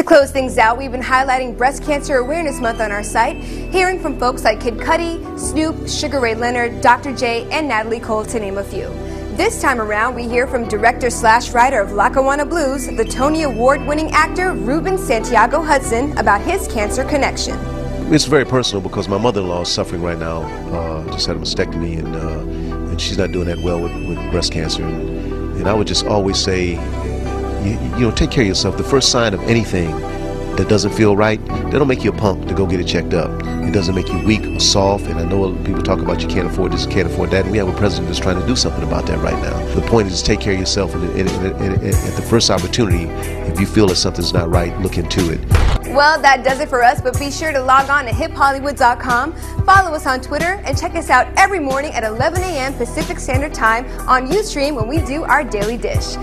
To close things out, we've been highlighting Breast Cancer Awareness Month on our site, hearing from folks like Kid Cudi, Snoop, Sugar Ray Leonard, Dr. J, and Natalie Cole, to name a few. This time around, we hear from director slash writer of Lackawanna Blues, the Tony Award winning actor Ruben Santiago Hudson, about his cancer connection. It's very personal because my mother-in-law is suffering right now. Uh, just had a mastectomy, and uh, and she's not doing that well with, with breast cancer. And, and I would just always say, you, you know, take care of yourself. The first sign of anything that doesn't feel right, that don't make you a punk to go get it checked up. It doesn't make you weak or soft. And I know people talk about you can't afford this, can't afford that. And we have a president that's trying to do something about that right now. The point is take care of yourself. And, and, and, and at the first opportunity, if you feel that something's not right, look into it. Well, that does it for us, but be sure to log on to hiphollywood.com, follow us on Twitter, and check us out every morning at 11 a.m. Pacific Standard Time on Ustream when we do our daily dish.